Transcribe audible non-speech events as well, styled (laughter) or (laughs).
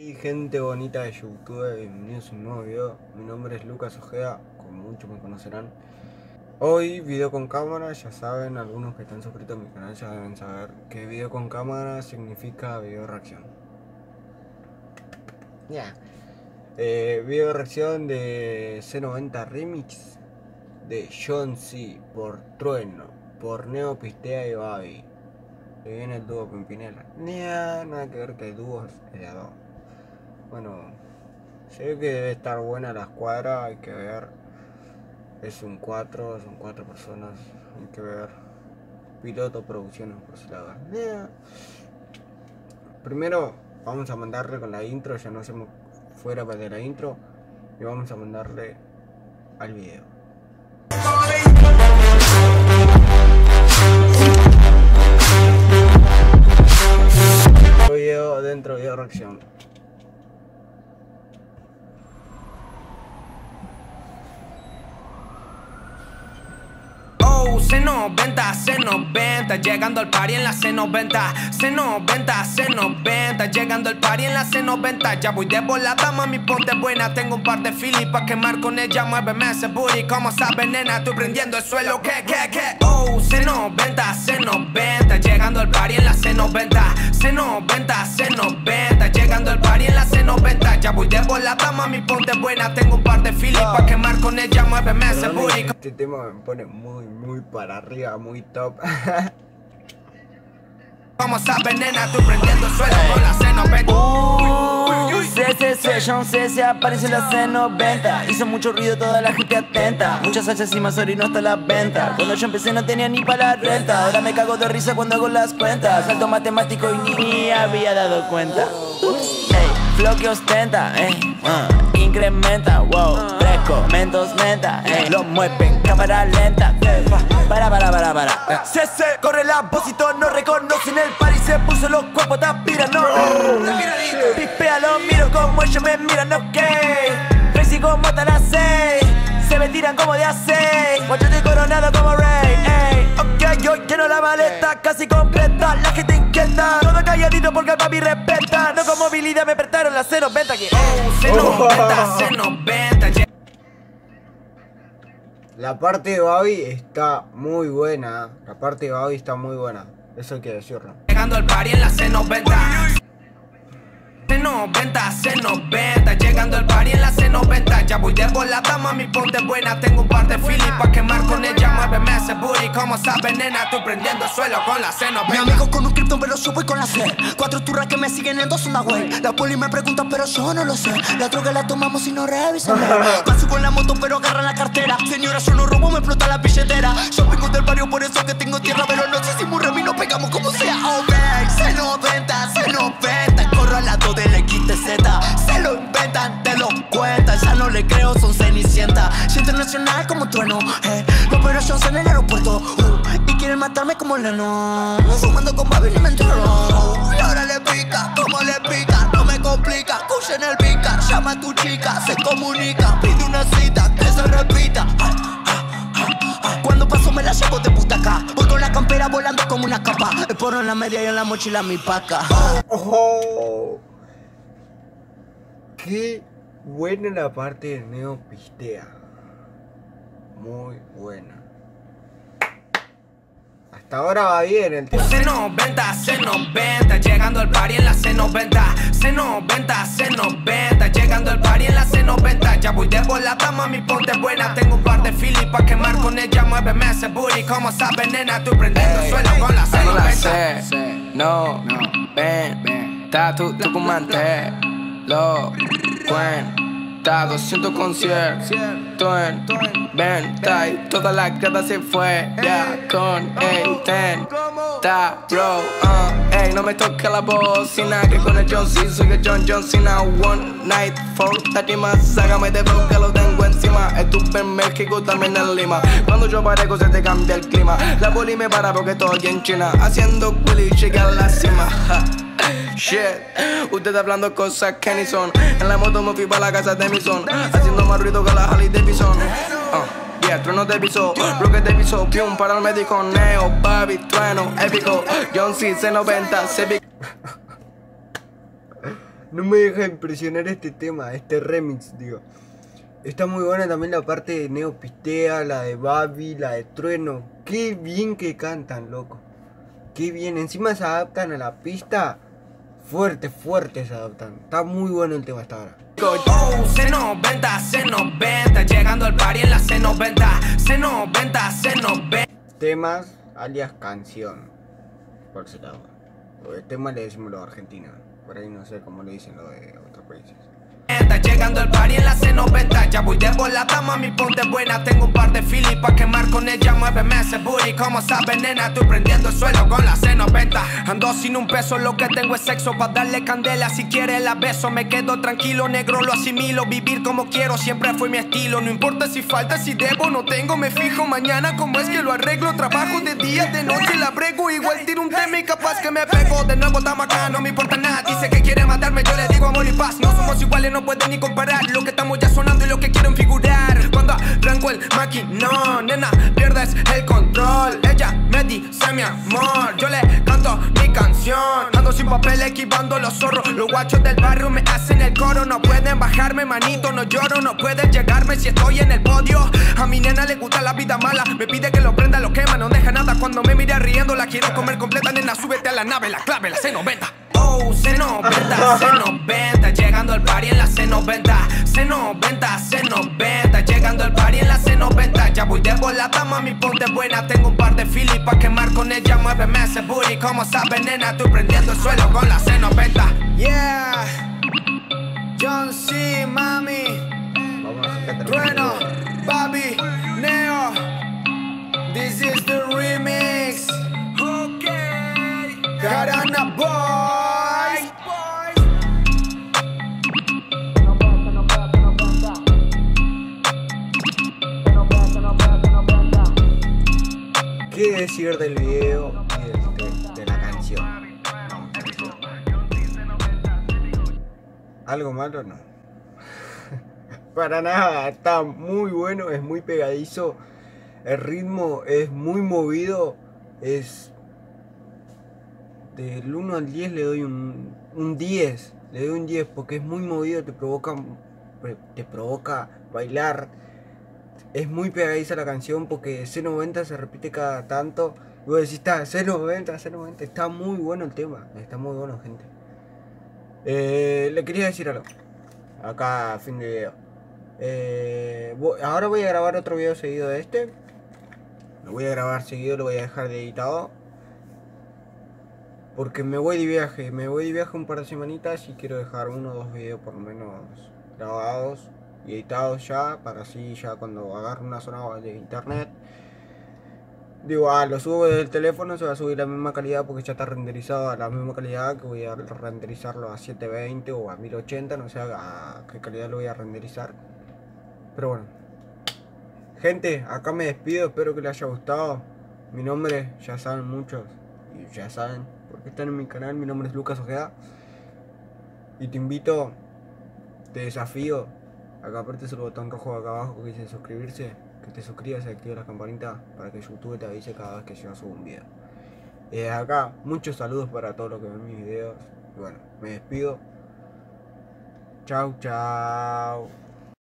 Y gente bonita de YouTube, bienvenidos a un nuevo video. Mi nombre es Lucas Ojeda, como muchos me conocerán. Hoy video con cámara, ya saben, algunos que están suscritos a mi canal ya deben saber que video con cámara significa video reacción. Ya. Eh, video reacción de C90 Remix de John C. por Trueno, por Neo Pistea y Babi. Que viene el dúo Pimpinela. Nada, nada que ver que el dúo es de a dos. Bueno, sé que debe estar buena la escuadra, hay que ver. Es un 4, son 4 personas, hay que ver. Piloto, producciones, por si la dan. Primero vamos a mandarle con la intro, ya no hacemos fuera de la intro. Y vamos a mandarle al video. Video dentro de reacción. C90, C90, llegando al party en la C90, C90, C90, llegando al party en la C90, ya voy de volada, mami, ponte buena, tengo un par de filipas que quemar con ella, muéveme ese booty, como sabes, nena, estoy prendiendo el suelo, que, que, que, oh, C90, C90, llegando al party en la C90, C90, C90, llegando al party en la C90, ya voy de volada, mami, ponte buena, tengo un par de filipas que quemar con ella, muéveme ese booty. Este tema me pone muy, muy para arriba, muy top. (laughs) Vamos a venena, tú prendiendo suelo con la C90. Uh, C, C, John C, se aparece en la C90 Hizo mucho ruido, toda la gente atenta. Muchas salsas y más no está la venta. Cuando yo empecé no tenía ni para la renta. Ahora me cago de risa cuando hago las cuentas. Salto matemático y ni había dado cuenta. Ey, flow que ostenta, eh, uh, incrementa, wow Mentos menta, eh, lo mueven, cámara lenta. Para, para, para, para. CC, corre la apósito, no reconocen el par y se puso los cuerpos, aspiran, no. Pispea, lo miro como ellos me miran, ok. Crazy como la seis, se me tiran como de a seis. Guachete coronado como Rey, ey. Ok, yo lleno la maleta casi completa, la gente calladito porque el papi respeta. No con movilidad me prestaron la 090 que. Oh, 090, 090. La parte de Babi está muy buena. La parte de Babi está muy buena. Eso hay que decirlo. Llegando al party en la C90. C90, C90, llegando al party en la C90 Ya voy de volada, mami, ponte buena. Tengo un par de filis pa' quemar con ella. Muéveme ese booty, como sabes, nena. Estoy prendiendo el suelo con la C90 Mi amigo con un cripto, pero yo voy con la C Cuatro turras que me siguen en dos una way La poli me pregunta, pero yo no lo sé. La droga la tomamos y no revisan. (laughs) Paso con la moto, pero agarran la cartera. Señora, yo no robo, me explota la billetera. Yo vengo del barrio, por eso que tengo tierra Pero no sé si murremos y nos pegamos como le creo, son cenicienta. Soy internacional como trueno eh. Los operaciones en el aeropuerto uh, Y quieren matarme como Leno Fumando con Babi y me entero Y ahora le pica, como le pica No me complica, cuya en el pica Llama a tu chica, se comunica Pide una cita, que se repita. Cuando paso me la llevo de puta acá. Voy con la campera volando como una capa. El porro en la media y en la mochila mi paca. Oh. Qué buena la parte de Neo Pistea. Muy buena. Hasta ahora va bien el tema. C90, C90, llegando al party en la C90. C90, C90, llegando al party en la C90. Ya voy de volada, mami, ponte buena. Tengo un par de filis pa' quemar con ella. Muéveme ese booty, como sabes, nena. Estoy prendiendo el suelo con la C90. No, ven, ven, está tu, tu comandante lo cuenta 200 conciertos en venta y toda la grada se fue ya con el ten ta bro. Uh, ey no me toca la bocina que con el John C. Soy el John John Cena one night for más ságame de que lo tengo encima. Estuve en México también en Lima. Cuando yo parezco se te cambia el clima. La poli me para porque estoy en China. Haciendo willy llegué a la cima Shit, usted está hablando cosas que ni son. En la moto me fui para la casa de mi son. Haciendo más ruido que la Harley Davidson. Uh, yeah, trueno de piso, bloque de piso, pium para el médico, neo, baby, trueno, épico, John C, C90, Civic. no me deja impresionar este tema, este remix, digo. Está muy buena también la parte de Neo Pistea, la de Babi, la de Trueno. Qué bien que cantan, loco. Qué bien. Encima se adaptan a la pista. Fuerte, fuerte se adaptan. Está muy bueno el tema hasta ahora. Oh, C90, C90, llegando al party en la C90, C90, C90. Temas alias canción. Por si lado. El tema le decimos los argentinos. Por ahí no sé cómo le dicen lo de otros países. Llegando al party en la C90 Ya voy de volada, mami, ponte buena. Tengo un par de filis pa' quemar con ella Muéveme ese booty, como sabes, nena Estoy prendiendo el suelo con la C90 Ando sin un peso, lo que tengo es sexo Pa' darle candela, si quieres la beso Me quedo tranquilo, negro, lo asimilo. Vivir como quiero, siempre fue mi estilo. No importa si falta, si debo, no tengo Me fijo. Mañana cómo es que lo arreglo Trabajo de día, de noche, la brego. Igual tiro un tema y capaz que me pego. De nuevo estamos acá, no me importa nada. Dice que quiere matarme, yo le digo amor y paz. No somos iguales, no pueden ni comparar Lo que estamos ya sonando y lo que quieren figurar. Cuando arranco el maquinón Nena, pierdes el control. Ella me dice mi amor Yo le canto mi canción Ando sin papel esquivando los zorros. Los guachos del barrio me hacen el coro. No pueden bajarme manito, no lloro No pueden llegarme si estoy en el podio. A mi nena le gusta la vida mala. Me pide que lo prenda, lo quema, no deja nada. Cuando me mire riendo la quiero comer completa Nena, súbete a la nave, la clave, la C90 Oh, C90, C90, llegando al party en la C90, C90, C90, llegando al party en la C90. Ya voy de volada, mami, ponte buena. Tengo un par de filis pa' quemar con ella. Muéveme ese booty, como sabes, nena. Estoy prendiendo el suelo con la C90. Yeah, John C, mami, Trueno. Bobby, Neo. This is the remix. Okay. Carana Boy. ¿Qué decir del video y del- de, de la canción. ¿Algo malo? No. (laughs) Para nada, está muy bueno, es muy pegadizo. El ritmo es muy movido. Es. Del 1 al 10 le doy un, un 10. Le doy un 10 porque es muy movido, te provoca, te provoca bailar. Es muy pegadiza la canción porque C90 se repite cada tanto. Y vos decís, está, C90, C90. Está muy bueno el tema. Está muy bueno, gente. Eh, le quería decir algo. Acá, fin de video. Eh, ahora voy a grabar otro video seguido de este. Lo voy a grabar seguido, lo voy a dejar de editado. Porque me voy de viaje. Me voy de viaje un par de semanitas y quiero dejar uno o dos videos por lo menos grabados y editados ya. Para así ya cuando agarre una zona de internet. Digo, ah, lo subo desde el teléfono, se va a subir la misma calidad porque ya está renderizado a la misma calidad que voy a renderizarlo a 720 o a 1080, no sé a qué calidad lo voy a renderizar. Pero bueno. Gente, acá me despido, espero que les haya gustado. Mi nombre, ya saben muchos, y ya saben, porque están en mi canal, mi nombre es Lucas Ojeda. Y te invito, te desafío, acá apretes el botón rojo de acá abajo que dice suscribirse, que te suscribas y actives la campanita para que YouTube te avise cada vez que yo subo un video. Desde acá, muchos saludos para todos los que ven mis videos. Bueno, me despido. Chau, chau.